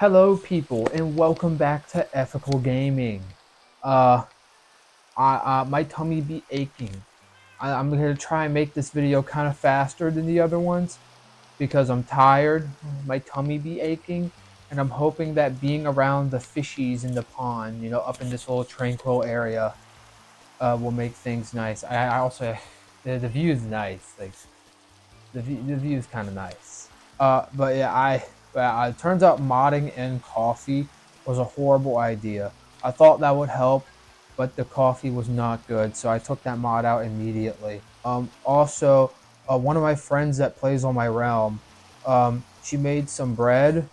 Hello, people, and welcome back to Ethical Gaming. Uh, I, uh, my tummy be aching. I, I'm gonna try and make this video kind of faster than the other ones because I'm tired. My tummy be aching, and I'm hoping that being around the fishies in the pond, you know, up in this little tranquil area, uh, will make things nice. I, I also, the, the view is nice. Like, the view, the view is kind of nice. Uh, but yeah, I. But uh, it turns out modding in coffee was a horrible idea. I thought that would help, but the coffee was not good, so I took that mod out immediately. Um, also, uh, one of my friends that plays on my realm, um, she made some bread.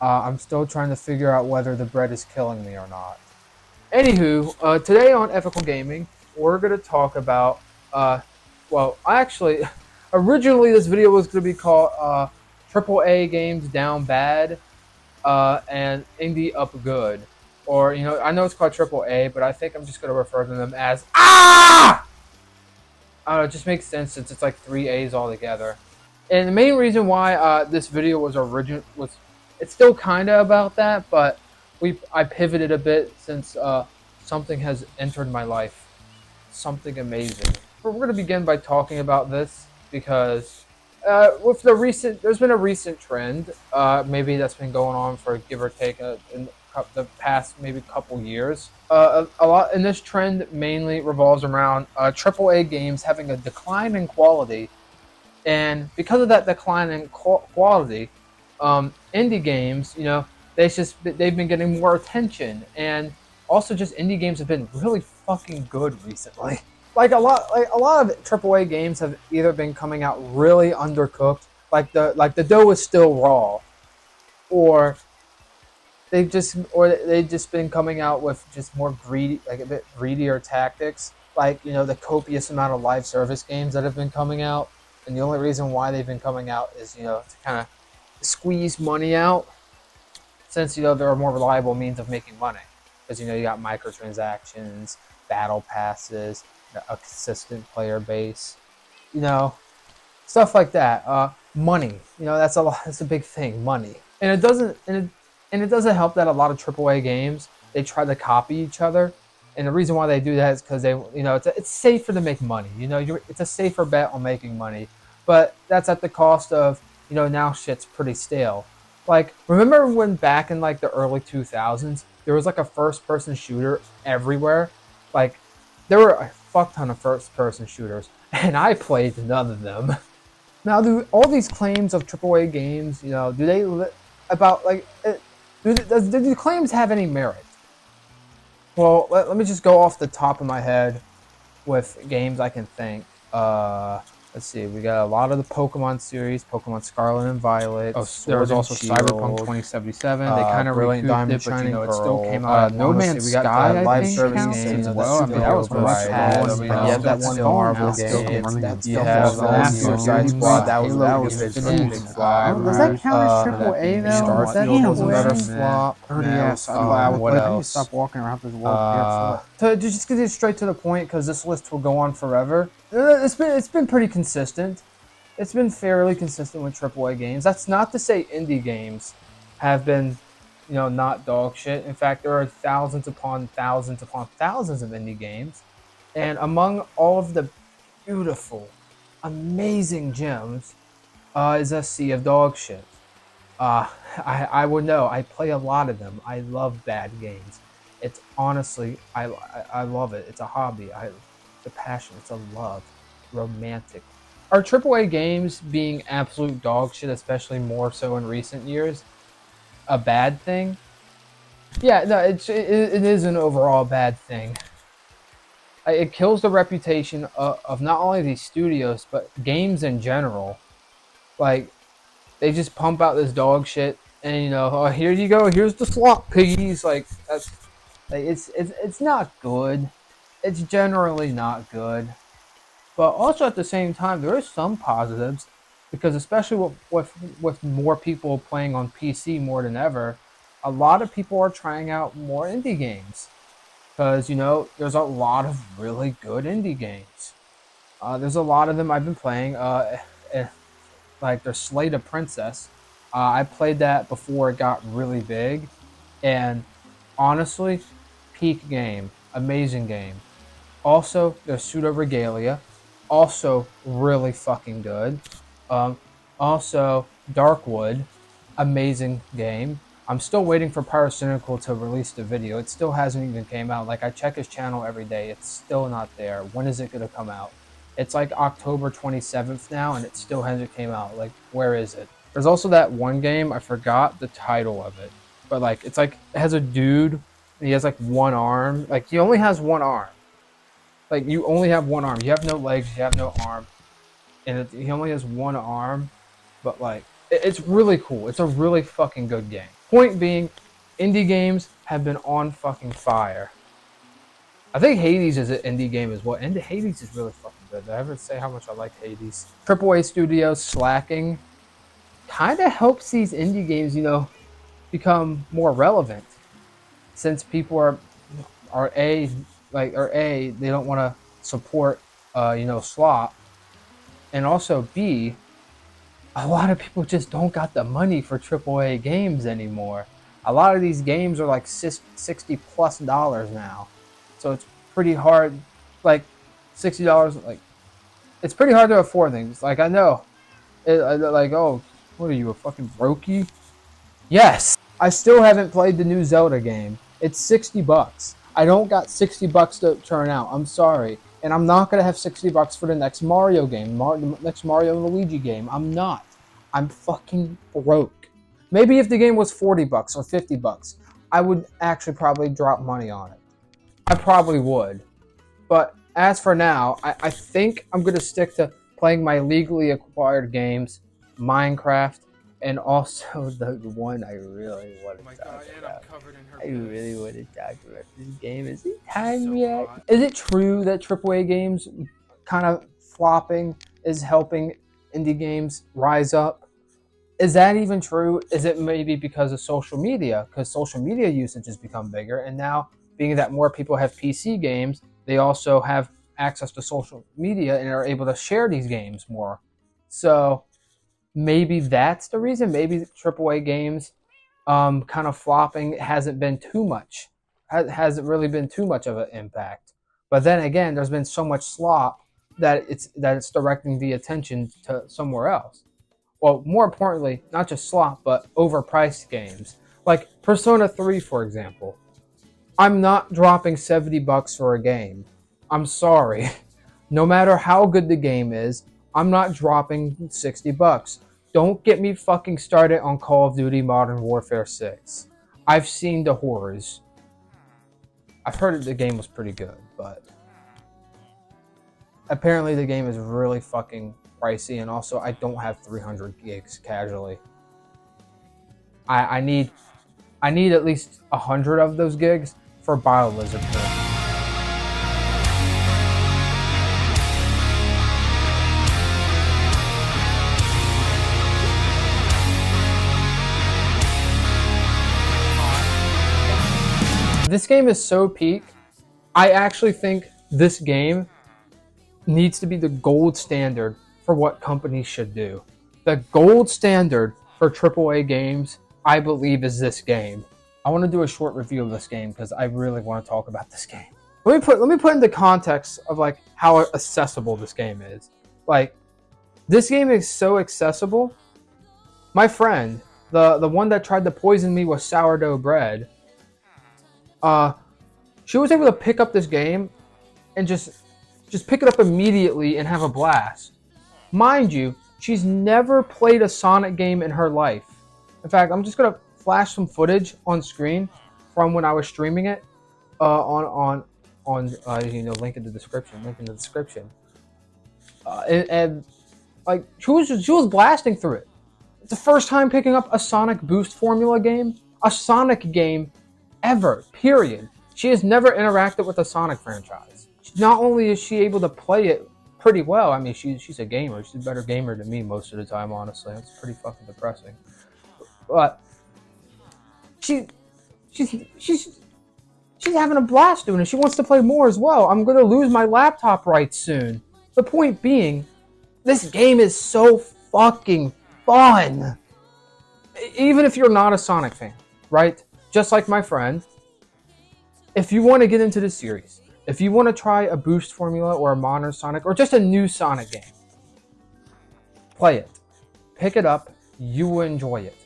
Uh, I'm still trying to figure out whether the bread is killing me or not. Anywho, uh, today on Ethical Gaming, we're going to talk about, uh, well, actually, originally this video was going to be called uh, triple A games down bad uh, and indie up good. Or, you know, I know it's called triple A, but I think I'm just going to refer to them as Ah! I it just makes sense since it's like three A's all together. And the main reason why uh, this video was original was it's still kind of about that, but we I pivoted a bit since uh, something has entered my life, something amazing. But we're going to begin by talking about this because uh, with the recent, there's been a recent trend, uh, maybe that's been going on for give or take a, in the past maybe couple years. Uh, a, a, lot, and this trend mainly revolves around uh, AAA games having a decline in quality, and because of that decline in quality, um, indie games, you know, they just they've been getting more attention, and also just indie games have been really fucking good recently. like a lot like a lot of AAA games have either been coming out really undercooked, like the like the dough is still raw, or they've just or they've just been coming out with just more greedy like a bit greedier tactics, like you know the copious amount of live service games that have been coming out, and the only reason why they've been coming out is you know to kind of squeeze money out, since you know there are more reliable means of making money, because you know you got microtransactions, battle passes a consistent player base, you know, stuff like that. Uh, money, you know, that's a lot, that's a big thing, money, and it doesn't and it, and it doesn't help that a lot of AAA games they try to copy each other, and the reason why they do that is because they, you know, it's a, it's safer to make money. You know, it's a safer bet on making money, but that's at the cost of you know now shit's pretty stale. Like remember when back in like the early 2000s there was like a first person shooter everywhere, like there were fuck ton of first person shooters, and I played none of them. Now, do all these claims of AAA games, you know, do they about like uh, do, does, do the claims have any merit? Well, let, let me just go off the top of my head with games I can think. Uh, Let's see, we got a lot of the Pokemon series, Pokemon Scarlet and Violet. Oh, there was also Shield, Cyberpunk 2077. Uh, they kind of Diamond, it, but you know, it still came out. Uh, no Man's Sky, got uh, live service games as well. I mean, that was fun. Yeah, that one Marvel game. You have Suicide Squad. That was that was a big flop. Was that count as triple A though? Starfield was another flop. Yes. What else? Stop walking around this world. To just get it straight to the point, because this list will go on forever. Uh, it's been it's been pretty consistent. It's been fairly consistent with AAA games. That's not to say indie games have been, you know, not dog shit. In fact, there are thousands upon thousands upon thousands of indie games, and among all of the beautiful, amazing gems, uh, is a sea of dog shit. Uh, I, I would know. I play a lot of them. I love bad games. It's honestly, I, I, I love it. It's a hobby. I it's a passion. It's a love. Romantic. Are AAA games being absolute dog shit, especially more so in recent years, a bad thing? Yeah, no, it's, it, it is an overall bad thing. It kills the reputation of, of not only these studios, but games in general. Like, they just pump out this dog shit, and you know, oh, here you go, here's the slot piggies. Like, that's, like, it's, it's, it's not good it's generally not good. But also at the same time, there is some positives because especially with, with, with more people playing on PC more than ever, a lot of people are trying out more indie games because you know there's a lot of really good indie games. Uh, there's a lot of them I've been playing. Uh, eh, like there's Slay the Princess. Uh, I played that before it got really big, and honestly, peak game, amazing game. Also, the Pseudoregalia, also really fucking good. Um, also, Darkwood, amazing game. I'm still waiting for Pyrocynical to release the video. It still hasn't even came out. Like I check his channel every day. It's still not there. When is it gonna come out? It's like October 27th now, and it still hasn't came out. Like, where is it? There's also that one game, I forgot the title of it. But like, it's like, it has a dude, he has like one arm. Like, he only has one arm. Like, you only have one arm. You have no legs, you have no arm. And he only has one arm. But like, it, it's really cool. It's a really fucking good game. Point being, indie games have been on fucking fire. I think Hades is an indie game as well. And Hades is really fucking good. Did I ever say how much I like Hades? AAA studios slacking kind of helps these indie games, you know, become more relevant. Since people are are a like or a they don't want to support uh, you know slop, and also b a lot of people just don't got the money for AAA games anymore. A lot of these games are like 60 plus dollars now. So it's pretty hard, like $60, like, it's pretty hard to afford things. Like, I know, it, like, oh, what are you, a fucking brokey? Yes! I still haven't played the new Zelda game. It's 60 bucks. I don't got 60 bucks to turn out. I'm sorry. And I'm not going to have 60 bucks for the next Mario game, Mar next Mario and Luigi game. I'm not. I'm fucking broke. Maybe if the game was 40 bucks or 50 bucks, I would actually probably drop money on it. I probably would. But as for now, I, I think I'm going to stick to playing my legally acquired games, Minecraft, and also the one I really want to oh talk God, about. I really want to talk about this game. Is it time so yet? Hot. Is it true that AAA games kind of flopping is helping indie games rise up? Is that even true? Is it maybe because of social media? Because social media usage has become bigger, and now being that more people have PC games, they also have access to social media and are able to share these games more. So maybe that's the reason. Maybe AAA games um, kind of flopping hasn't been too much, hasn't really been too much of an impact. But then again, there's been so much slop that it's that it's directing the attention to somewhere else. Well, more importantly, not just slop, but overpriced games like Persona 3, for example. I'm not dropping 70 bucks for a game. I'm sorry. No matter how good the game is, I'm not dropping 60 bucks. Don't get me fucking started on Call of Duty Modern Warfare 6. I've seen the horrors. I've heard the game was pretty good, but apparently the game is really fucking pricey, and also I don't have 300 gigs casually. I, I need I need at least 100 of those gigs for BioLizard This game is so peak. I actually think this game needs to be the gold standard for what companies should do. The gold standard for AAA games, I believe, is this game. I want to do a short review of this game because I really want to talk about this game. Let me put let me put into context of like how accessible this game is. Like this game is so accessible. My friend, the the one that tried to poison me with sourdough bread, uh, she was able to pick up this game and just just pick it up immediately and have a blast. Mind you, she's never played a Sonic game in her life. In fact, I'm just gonna flash some footage on screen from when I was streaming it uh, on on on uh, you know link in the description, link in the description. Uh, and, and like she was she was blasting through it. It's the first time picking up a Sonic Boost formula game, a Sonic game ever, period. She has never interacted with the Sonic franchise. Not only is she able to play it pretty well, I mean, she's, she's a gamer. She's a better gamer than me most of the time, honestly. It's pretty fucking depressing. But she, she's, she's, she's having a blast doing it. She wants to play more as well. I'm going to lose my laptop right soon. The point being, this game is so fucking fun. even if you're not a Sonic fan, right? Just like my friend, if you want to get into the series, if you want to try a boost formula or a modern Sonic or just a new Sonic game, play it. Pick it up. You will enjoy it.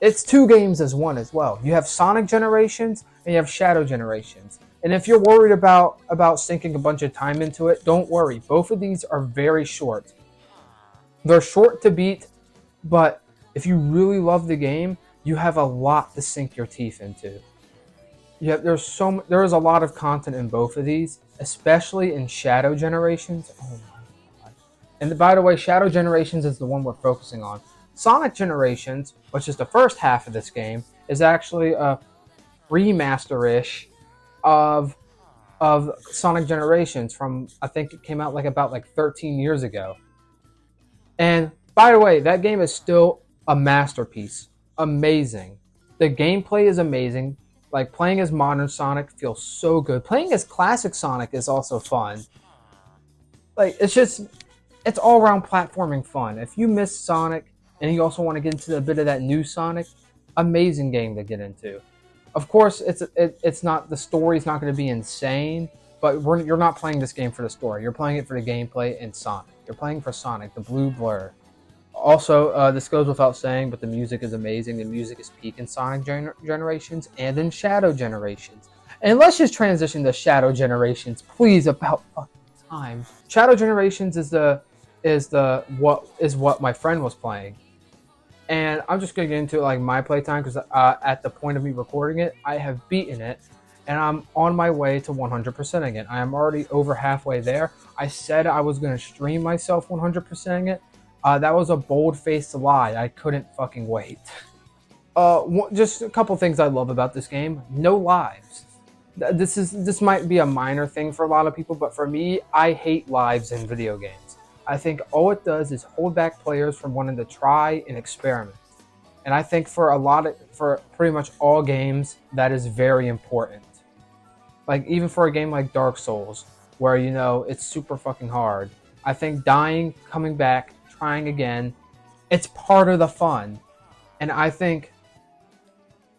It's two games as one as well. You have Sonic Generations and you have Shadow Generations. And if you're worried about about sinking a bunch of time into it, don't worry. Both of these are very short. They're short to beat, but if you really love the game, you have a lot to sink your teeth into. Yeah, there's so there is a lot of content in both of these, especially in Shadow Generations. Oh my god! And by the way, Shadow Generations is the one we're focusing on. Sonic Generations, which is the first half of this game, is actually a remaster-ish of of Sonic Generations from I think it came out like about like 13 years ago. And by the way, that game is still a masterpiece. Amazing. The gameplay is amazing. Like playing as modern Sonic feels so good. Playing as classic Sonic is also fun. Like it's just it's all around platforming fun. If you miss Sonic and you also want to get into a bit of that new Sonic, amazing game to get into. Of course, it's it, it's not the story's not going to be insane, but you're not playing this game for the story. You're playing it for the gameplay and Sonic. You're playing for Sonic, the blue blur. Also, uh, this goes without saying, but the music is amazing. The music is peak in Sonic gener- Generations and in Shadow Generations. And let's just transition to Shadow Generations, please. About fucking time. Shadow Generations is the is the what is what my friend was playing, and I'm just gonna get into like my playtime because uh, at the point of me recording it, I have beaten it, and I'm on my way to 100% again. I am already over halfway there. I said I was gonna stream myself 100%ing it, uh, that was a bold-faced lie. I couldn't fucking wait. Uh, just a couple things I love about this game. No lives. This is this might be a minor thing for a lot of people, but for me, I hate lives in video games. I think all it does is hold back players from wanting to try and experiment. And I think for a lot of for pretty much all games, that is very important. Like even for a game like Dark Souls, where you know it's super fucking hard. I think dying, coming back, trying again. It's part of the fun, and I think,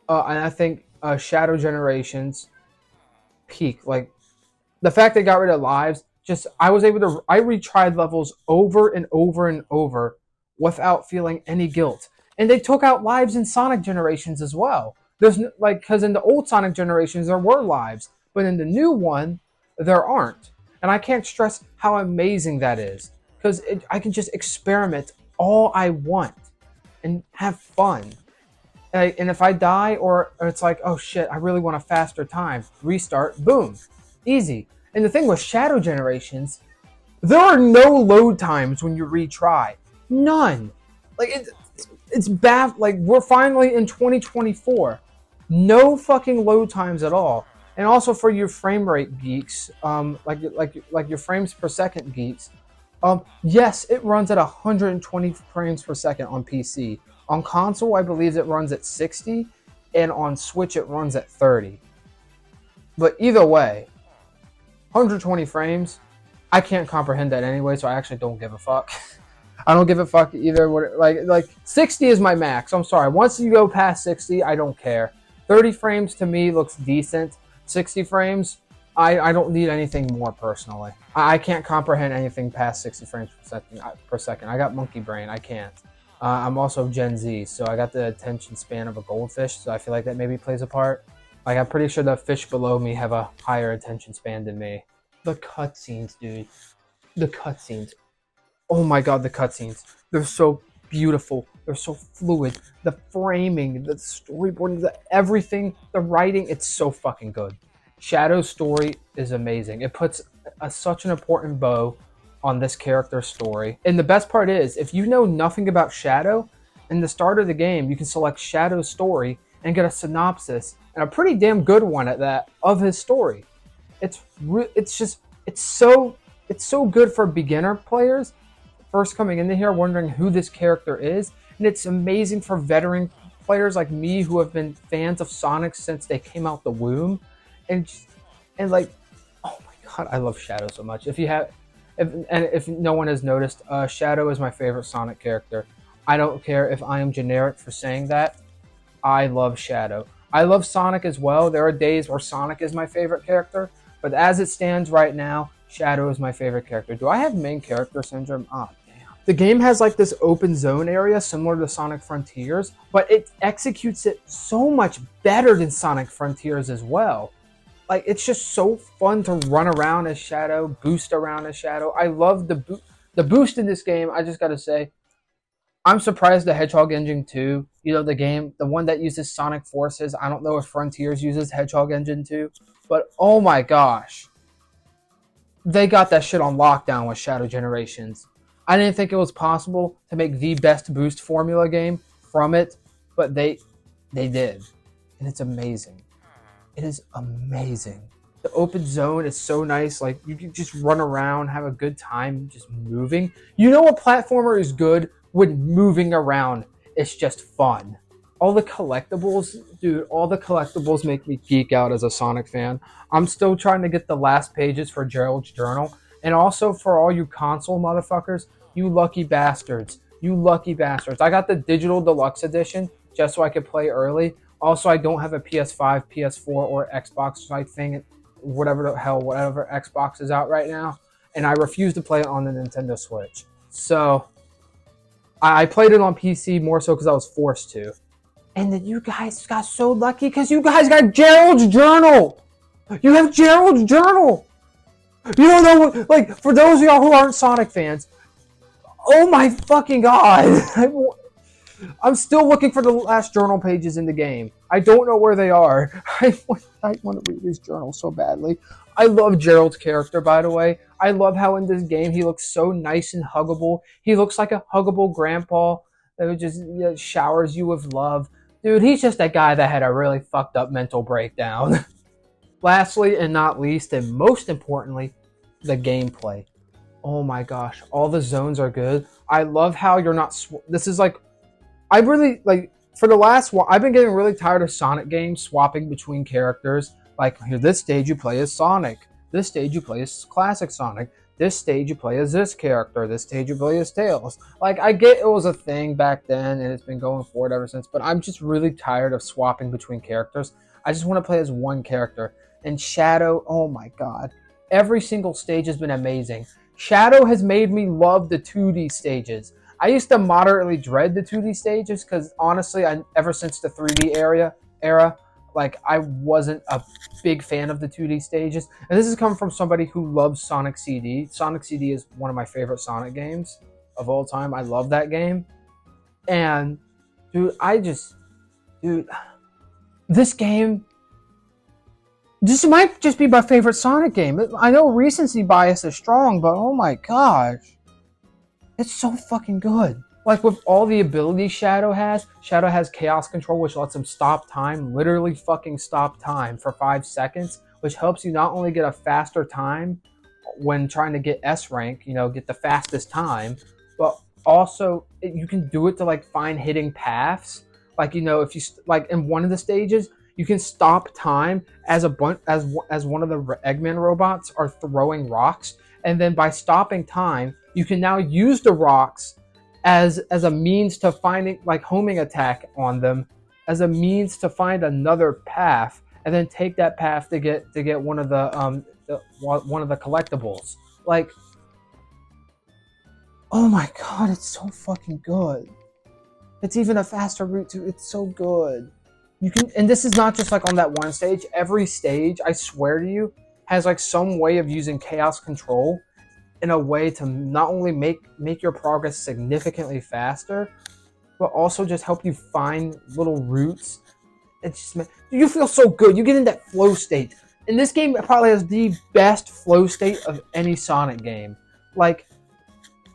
uh, and I think uh, Shadow Generations peak like the fact they got rid of lives. Just I was able to I retried levels over and over and over without feeling any guilt, and they took out lives in Sonic Generations as well. There's like because in the old Sonic Generations there were lives, but in the new one there aren't, and I can't stress how amazing that is because I can just experiment all I want and have fun. And, I, and if I die or, or it's like, oh shit, I really want a faster time, restart, boom, easy. And the thing with Shadow Generations, there are no load times when you retry. None. Like it, it's bad. Like we're finally in 2024. No fucking load times at all. And also for your frame rate geeks, um, like like like your frames per second geeks, um, yes, it runs at 120 frames per second on PC. On console, I believe it runs at 60, and on Switch, it runs at 30. But either way, 120 frames, I can't comprehend that anyway, so I actually don't give a fuck. I don't give a fuck either. What like like 60 is my max. I'm sorry. Once you go past 60, I don't care. 30 frames to me looks decent. 60 frames, I, I don't need anything more personally. I, I can't comprehend anything past 60 frames per second. Uh, per second. I got monkey brain. I can't. Uh, I'm also Gen Z, so I got the attention span of a goldfish, so I feel like that maybe plays a part. Like, I'm pretty sure the fish below me have a higher attention span than me. The cutscenes, dude. The cutscenes. Oh my god, the cutscenes. They're so beautiful. They're so fluid. The framing, the storyboarding, the everything, the writing, it's so fucking good. Shadow's story is amazing. It puts a, such an important bow on this character's story. And the best part is, if you know nothing about Shadow, in the start of the game, you can select Shadow's story and get a synopsis and a pretty damn good one at that of his story. It's it's just it's so it's so good for beginner players first coming into here wondering who this character is, and it's amazing for veteran players like me who have been fans of Sonic since they came out the womb and just, and like, oh my god, I love Shadow so much. If you have, if, and if no one has noticed, uh, Shadow is my favorite Sonic character. I don't care if I am generic for saying that. I love Shadow. I love Sonic as well. There are days where Sonic is my favorite character, but as it stands right now, Shadow is my favorite character. Do I have main character syndrome? Oh, damn. The game has like this open zone area similar to Sonic Frontiers, but it executes it so much better than Sonic Frontiers as well. Like it's just so fun to run around as Shadow, boost around as Shadow. I love the the boost in this game. I just got to say, I'm surprised the Hedgehog Engine 2, you know, the game, the one that uses Sonic Forces. I don't know if Frontiers uses Hedgehog Engine 2, but oh my gosh. They got that shit on lockdown with Shadow Generations. I didn't think it was possible to make the best boost formula game from it, but they they did. And it's amazing. It is amazing. The open zone is so nice. Like you can just run around, have a good time just moving. You know a platformer is good when moving around. It's just fun. All the collectibles, dude, all the collectibles make me geek out as a Sonic fan. I'm still trying to get the last pages for Gerald's journal. And also for all you console motherfuckers, you lucky bastards. You lucky bastards. I got the digital deluxe edition just so I could play early. Also, I don't have a PS5, PS4, or Xbox type thing, whatever the hell, whatever Xbox is out right now. And I refuse to play it on the Nintendo Switch. So, I played it on PC more so because I was forced to. And then you guys got so lucky because you guys got Gerald's Journal. You have Gerald's Journal. You don't know, like, for those of y'all who aren't Sonic fans, oh my fucking god. I'm still looking for the last journal pages in the game. I don't know where they are. I want, I want to read his journal so badly. I love Gerald's character, by the way. I love how in this game he looks so nice and huggable. He looks like a huggable grandpa that just you know, showers you with love. Dude, he's just that guy that had a really fucked up mental breakdown. Lastly, and not least, and most importantly, the gameplay. Oh my gosh, all the zones are good. I love how you're not. this is like I really like for the last one. I've been getting really tired of Sonic games swapping between characters. Like here, this stage you play as Sonic. This stage you play as classic Sonic. This stage you play as this character. This stage you play as Tails. Like I get it was a thing back then and it's been going forward ever since. But I'm just really tired of swapping between characters. I just want to play as one character. And Shadow, oh my god, every single stage has been amazing. Shadow has made me love the 2D stages. I used to moderately dread the 2D stages because honestly, I ever since the 3D area era, like I wasn't a big fan of the 2D stages. And this has come from somebody who loves Sonic CD. Sonic CD is one of my favorite Sonic games of all time. I love that game. And dude, I just dude, this game this might just be my favorite Sonic game. I know recency bias is strong, but oh my gosh. It's so fucking good. Like with all the abilities Shadow has, Shadow has Chaos Control, which lets him stop time, literally fucking stop time for five seconds, which helps you not only get a faster time when trying to get S rank, you know, get the fastest time, but also you can do it to like find hitting paths. Like you know, if you like in one of the stages, you can stop time as a bunch as as one of the Eggman robots are throwing rocks, and then by stopping time, you can now use the rocks as as a means to finding like homing attack on them as a means to find another path and then take that path to get to get one of the um the, one of the collectibles. Like oh my god it's so fucking good. It's even a faster route to it's so good. You can and this is not just like on that one stage. Every stage i swear to you has like some way of using chaos control in a way to not only make make your progress significantly faster, but also just help you find little routes. It's just you feel so good. You get in that flow state. And this game probably has the best flow state of any Sonic game. Like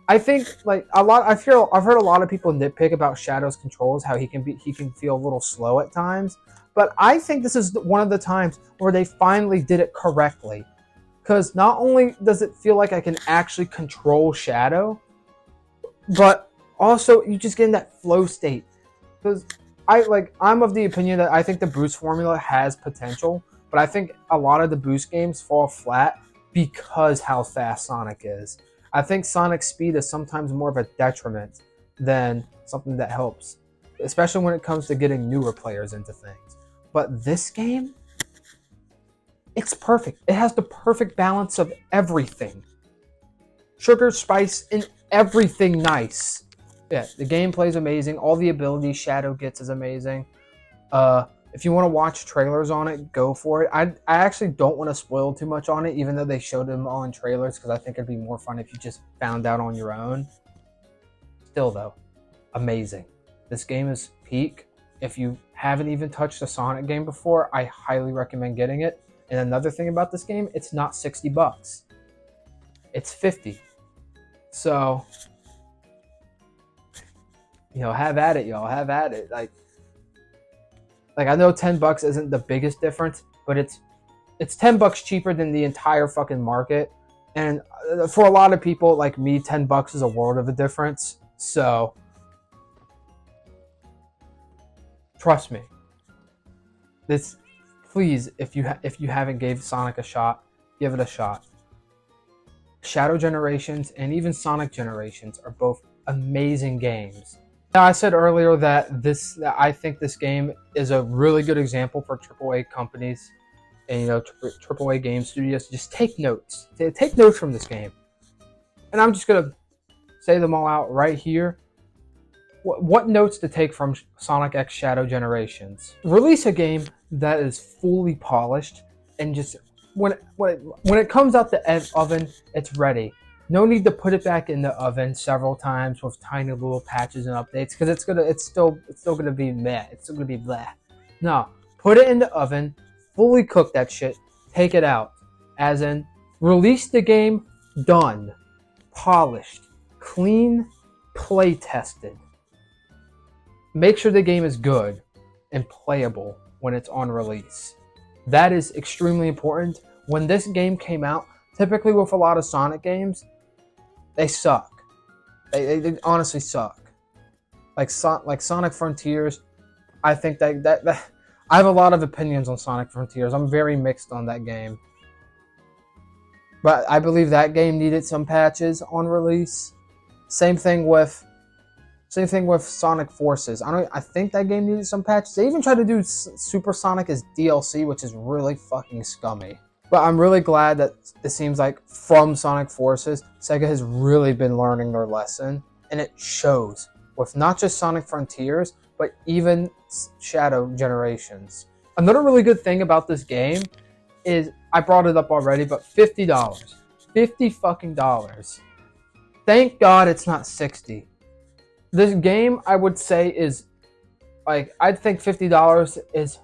I think like a lot I feel I've heard a lot of people nitpick about Shadow's controls, how he can be he can feel a little slow at times. But I think this is one of the times where they finally did it correctly because not only does it feel like I can actually control Shadow, but also you just get in that flow state. Because I like I'm of the opinion that I think the boost formula has potential, but I think a lot of the boost games fall flat because how fast Sonic is. I think Sonic's speed is sometimes more of a detriment than something that helps, especially when it comes to getting newer players into things. But this game, it's perfect. It has the perfect balance of everything sugar, spice, and everything nice. Yeah, the gameplay is amazing. All the abilities Shadow gets is amazing. Uh, if you want to watch trailers on it, go for it. I, I actually don't want to spoil too much on it, even though they showed them all in trailers, because I think it'd be more fun if you just found out on your own. Still, though, amazing. This game is peak. If you haven't even touched a Sonic game before, I highly recommend getting it. And another thing about this game, it's not 60 bucks. It's 50. So, you know, have at it, y'all. Have at it. Like, like I know 10 bucks isn't the biggest difference, but it's it's 10 bucks cheaper than the entire fucking market. And uh, for a lot of people like me, 10 bucks is a world of a difference. So, trust me. This please if you if you haven't gave Sonic a shot, give it a shot. Shadow Generations and even Sonic Generations are both amazing games. Now, I said earlier that this, that I think this game is a really good example for AAA companies and you know AAA game studios. Just take notes. Take notes from this game, and I'm just gonna say them all out right here. What, what notes to take from Sonic X Shadow Generations? Release a game that is fully polished and just when when it, when it comes out the oven, it's ready. No need to put it back in the oven several times with tiny little patches and updates because it's gonna it's still it's still gonna be meh. It's still gonna be bleh. No, put it in the oven, fully cook that shit, take it out. As in, release the game done, polished, clean, play tested. Make sure the game is good and playable when it's on release. That is extremely important. When this game came out, typically with a lot of Sonic games, they suck. They, they, they honestly suck. Like so, like Sonic Frontiers, I think that, that that I have a lot of opinions on Sonic Frontiers. I'm very mixed on that game. But I believe that game needed some patches on release. Same thing with same thing with Sonic Forces. I don't. I think that game needed some patches. They even tried to do S- Super Sonic as DLC, which is really fucking scummy. But I'm really glad that it seems like from Sonic Forces, Sega has really been learning their lesson, and it shows with not just Sonic Frontiers, but even Shadow Generations. Another really good thing about this game is I brought it up already, but fifty dollars, fifty fucking dollars. Thank God it's not sixty this game I would say is like I think fifty dollars is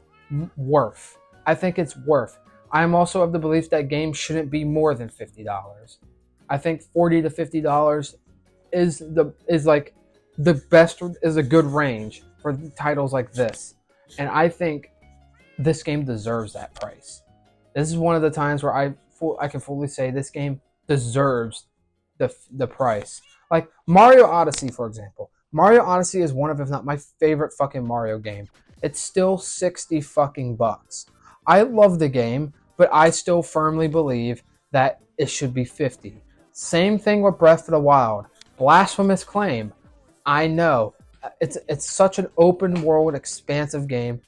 worth. I think it's worth. I'm also of the belief that games shouldn't be more than fifty dollars. I think forty to fifty dollars is the is like the best is a good range for titles like this, and I think this game deserves that price. This is one of the times where I I can fully say this game deserves the the price. Like Mario Odyssey, for example. Mario Odyssey is one of, if not my favorite fucking Mario game. It's still 60 fucking bucks. I love the game, but I still firmly believe that it should be 50. Same thing with Breath of the Wild. Blasphemous claim. I know. It's it's such an open world, expansive game.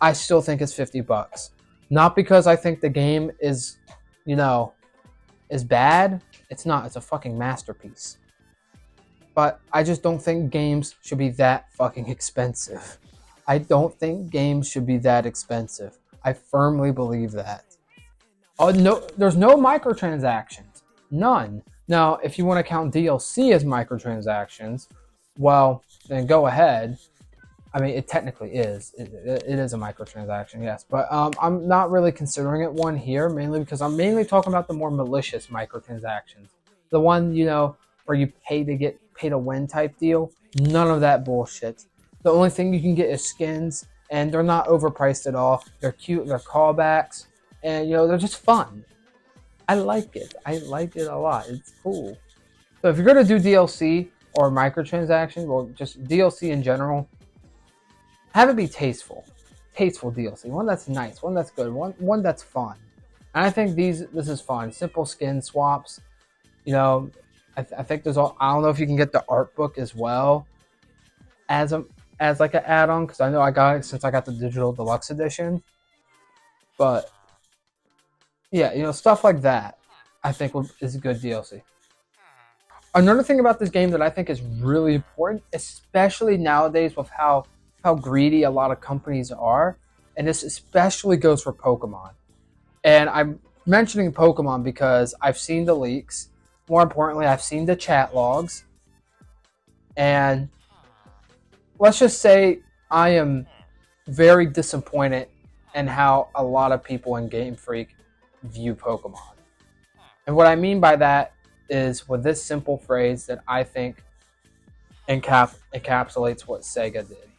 I still think it's 50 bucks. Not because I think the game is, you know, is bad. It's not. It's a fucking masterpiece but I just don't think games should be that fucking expensive. I don't think games should be that expensive. I firmly believe that. Oh no, there's no microtransactions, none. Now, if you want to count DLC as microtransactions, well, then go ahead. I mean, it technically is. It, it, it is a microtransaction, yes. But um, I'm not really considering it one here, mainly because I'm mainly talking about the more malicious microtransactions. The one, you know, where you pay to get pay to win type deal. None of that bullshit. The only thing you can get is skins, and they're not overpriced at all. They're cute, they're callbacks, and you know, they're just fun. I like it. I like it a lot. It's cool. So if you're gonna do DLC or microtransactions or just DLC in general, have it be tasteful. Tasteful DLC. One that's nice, one that's good, one one that's fun. And I think these this is fun. Simple skin swaps. You know, I, th- I think there's all. I don't know if you can get the art book as well, as a as like an add-on because I know I got it since I got the digital deluxe edition. But yeah, you know stuff like that, I think is a good DLC. Another thing about this game that I think is really important, especially nowadays with how how greedy a lot of companies are, and this especially goes for Pokemon. And I'm mentioning Pokemon because I've seen the leaks. More importantly, I've seen the chat logs. And let's just say I am very disappointed in how a lot of people in Game Freak view Pokemon. And what I mean by that is with this simple phrase that I think encap- encapsulates what Sega did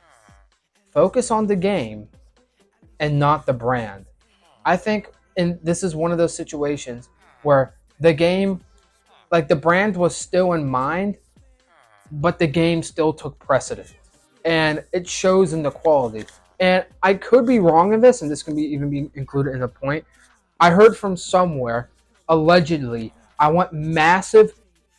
focus on the game and not the brand. I think and this is one of those situations where the game like the brand was still in mind but the game still took precedence. And it shows in the quality. And i could be wrong in this and this can be even be included in the point. I heard from somewhere allegedly i want massive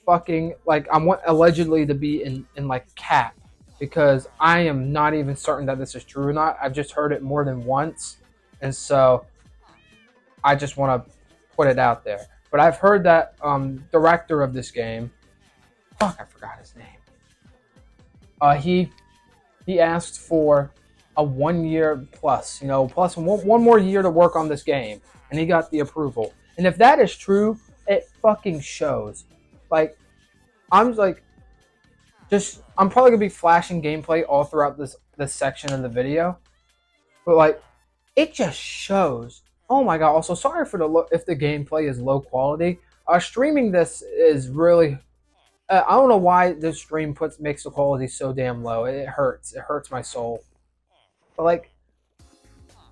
fucking like i want allegedly to be in in like cap because i am not even certain that this is true or not. I've just heard it more than once. And so I just want to put it out there. But I've heard that um, director of this game, fuck, I forgot his name. Uh, he he asked for a one year plus, you know, plus one, one more year to work on this game, and he got the approval. And if that is true, it fucking shows. Like, I'm like, just I'm probably gonna be flashing gameplay all throughout this this section of the video, but like, it just shows Oh my god! Also, sorry for the lo- if the gameplay is low quality. Uh, streaming this is really. Uh, I don't know why this stream puts makes the quality so damn low. It hurts. It hurts my soul. But like,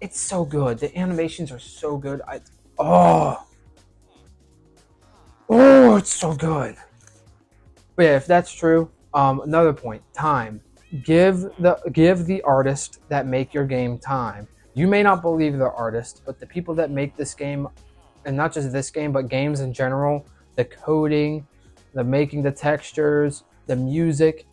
it's so good. The animations are so good. I oh oh, it's so good. But yeah, if that's true, um, another point: time. Give the give the artist that make your game time you may not believe the artist, but the people that make this game, and not just this game, but games in general, the coding, the making the textures, the music,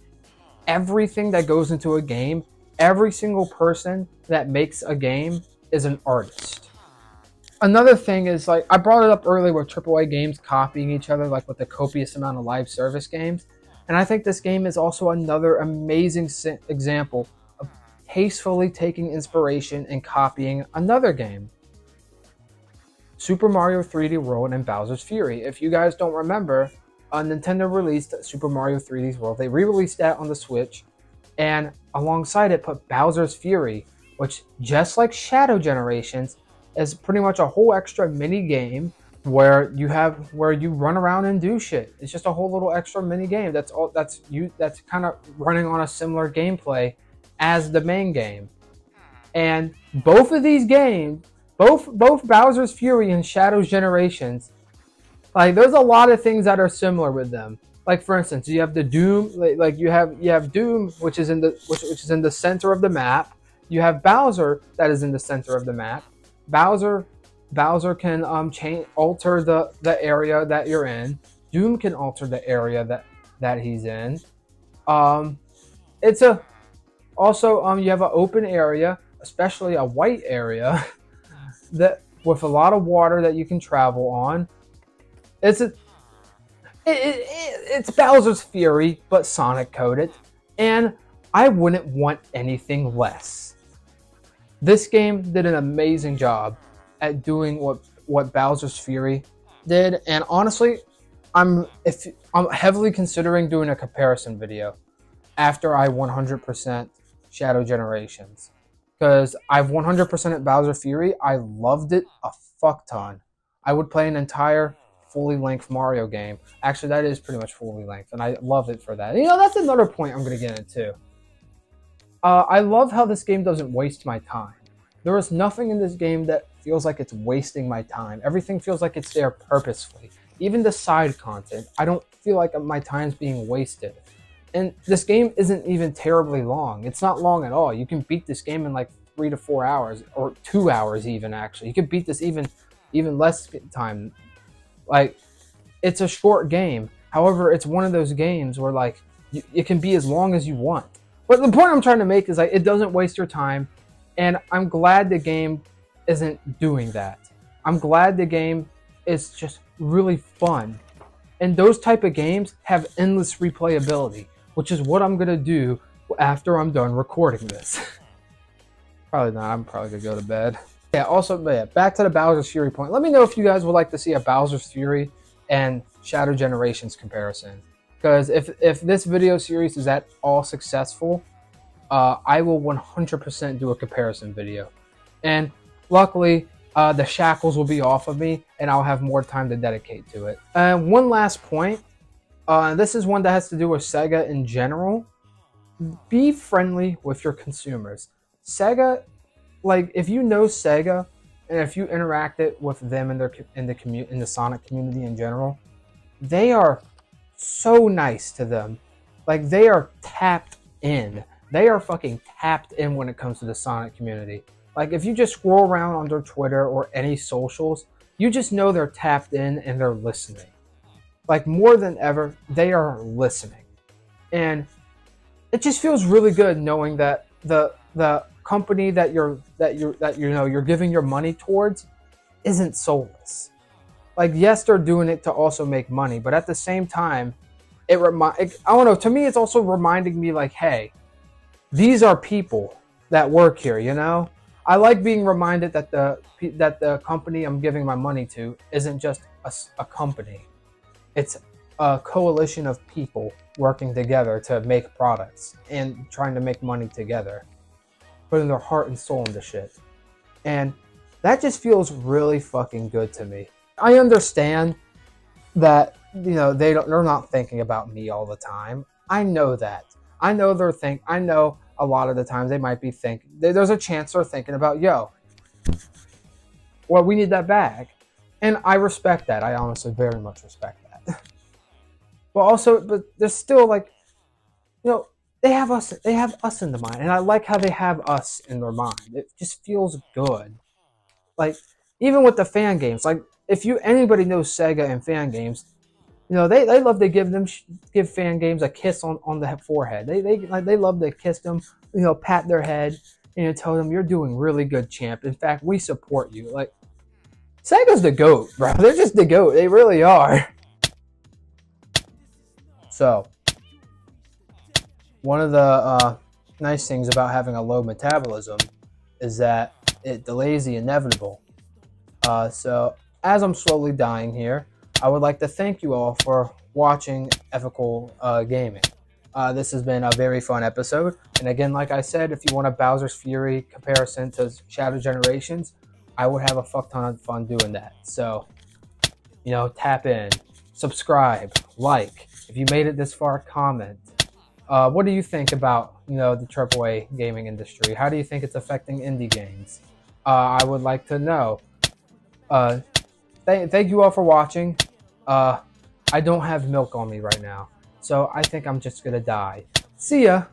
everything that goes into a game, every single person that makes a game is an artist. Another thing is like I brought it up earlier with AAA games copying each other, like with the copious amount of live service games. And I think this game is also another amazing example hastily taking inspiration and copying another game. Super Mario 3D World and Bowser's Fury. If you guys don't remember, uh, Nintendo released Super Mario 3D World. They re-released that on the Switch, and alongside it put Bowser's Fury, which just like Shadow Generations, is pretty much a whole extra mini game where you have where you run around and do shit. It's just a whole little extra mini game. That's all. That's you. That's kind of running on a similar gameplay as the main game. And both of these games, both both Bowser's Fury and Shadow's Generations, like there's a lot of things that are similar with them. Like for instance, you have the Doom, like you have you have Doom, which is in the which, which is in the center of the map. You have Bowser that is in the center of the map. Bowser Bowser can um change alter the the area that you're in. Doom can alter the area that that he's in. Um, it's a also, um, you have an open area, especially a white area, that with a lot of water that you can travel on. It's a, it, it, it's Bowser's Fury, but Sonic coded, and I wouldn't want anything less. This game did an amazing job at doing what what Bowser's Fury did, and honestly, I'm if I'm heavily considering doing a comparison video after I 100% Shadow Generations because I've 100% at Bowser Fury. I loved it a fuck ton. I would play an entire fully length Mario game. Actually, that is pretty much fully length, and I love it for that. You know, that's another point I'm going to get into. Uh, I love how this game doesn't waste my time. There is nothing in this game that feels like it's wasting my time. Everything feels like it's there purposefully. Even the side content, I don't feel like my time's being wasted. And this game isn't even terribly long. It's not long at all. You can beat this game in like three to four hours, or two hours even. Actually, you can beat this even even less time. Like, it's a short game. However, it's one of those games where like you, it can be as long as you want. But the point I'm trying to make is like it doesn't waste your time, and I'm glad the game isn't doing that. I'm glad the game is just really fun. And those type of games have endless replayability, which is what I'm gonna do after I'm done recording this. probably not. I'm probably gonna go to bed. Yeah. Also, yeah. Back to the Bowser's Fury point. Let me know if you guys would like to see a Bowser's Fury and Shadow Generations comparison. Because if if this video series is at all successful, uh, I will 100% do a comparison video. And luckily, uh, the shackles will be off of me and I'll have more time to dedicate to it. And one last point. Uh, this is one that has to do with Sega in general. Be friendly with your consumers. Sega, like if you know Sega, and if you interacted with them in their in the commu- in the Sonic community in general, they are so nice to them. Like they are tapped in. They are fucking tapped in when it comes to the Sonic community. Like if you just scroll around on their Twitter or any socials, you just know they're tapped in and they're listening. Like more than ever, they are listening. And it just feels really good knowing that the the company that you're that you're that you know you're giving your money towards isn't soulless. Like yes, they're doing it to also make money, but at the same time, it remind I don't know. To me, it's also reminding me like, hey, these are people that work here. You know, I like being reminded that the that the company I'm giving my money to isn't just a, a company; it's a coalition of people working together to make products and trying to make money together, putting their heart and soul into shit. And that just feels really fucking good to me. I understand that you know they don't they're not thinking about me all the time. I know that. I know they're think I know a lot of the times they might be thinking there's a chance they're thinking about yo well we need that bag and i respect that i honestly very much respect that but also but there's still like you know they have us they have us in the mind and i like how they have us in their mind it just feels good like even with the fan games like if you anybody knows sega and fan games you know, they, they love to give them give fan games a kiss on, on the forehead. They they like they love to kiss them, you know, pat their head and you tell them you're doing really good, champ. In fact, we support you. Like Sega's the goat, bro. They're just the goat. They really are. So, one of the uh, nice things about having a low metabolism is that it delays the inevitable. Uh, so, as I'm slowly dying here, I would like to thank you all for watching Ethical uh, Gaming. Uh, this has been a very fun episode. And again, like I said, if you want a Bowser's Fury comparison to Shadow Generations, I would have a fuck ton of fun doing that. So, you know, tap in, subscribe, like. If you made it this far, comment. Uh, what do you think about, you know, the AAA gaming industry? How do you think it's affecting indie games? Uh, I would like to know. Uh, th- thank you all for watching. Uh, I don't have milk on me right now, so I think I'm just gonna die. See ya.